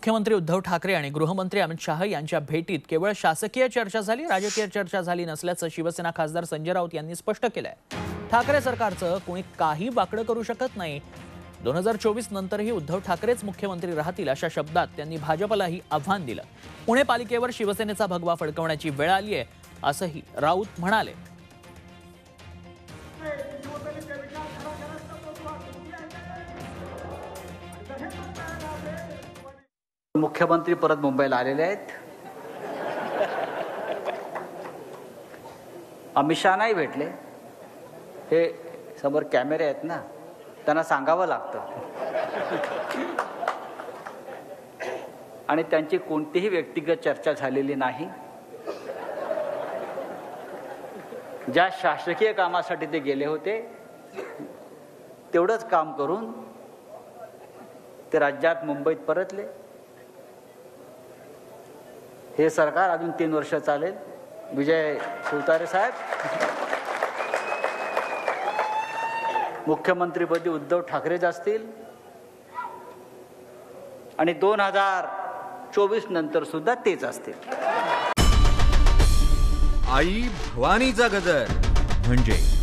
मुख्यमंत्री उद्धव ठाकरे आणि गृहमंत्री अमित शाह यांच्या भेटीत केवळ शासकीय चर्चा झाली राजकीय चर्चा झाली नसल्याचं शिवसेना खासदार संजय राऊत यांनी स्पष्ट केलंय. ठाकरे सरकारचं कोणी काही वाकडं करू शकत नाही. दोन हजार चोवीस नंतरही उद्धव ठाकरेच मुख्यमंत्री राहतील अशा शब्दात त्यांनी भाजपलाही आव्हान दिलं. पुणे पालिकेवर शिवसेनेचा भगवा फडकवण्याची वेळ आली आहे असंही राऊत म्हणाले. मुख्यमंत्री परत मुंबईला आलेले आहेत. अमित शहा नाही भेटले. हे समोर कॅमेरे आहेत ना त्यांना सांगावं लागतं. आणि त्यांची कोणतीही व्यक्तिगत चर्चा झालेली नाही. ज्या शासकीय कामासाठी ते गेले होते तेवढंच काम करून ते राज्यात मुंबईत परतले. हे सरकार अजून तीन वर्ष चालेल. विजय सुतारे साहेब. मुख्यमंत्रीपदी उद्धव ठाकरेच असतील. आणि दोन हजार चोवीस नंतर सुद्धा तेच असतील. आई भवानीचा गजर म्हणजे